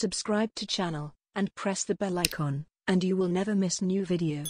Subscribe to channel and press the bell icon and you will never miss new video.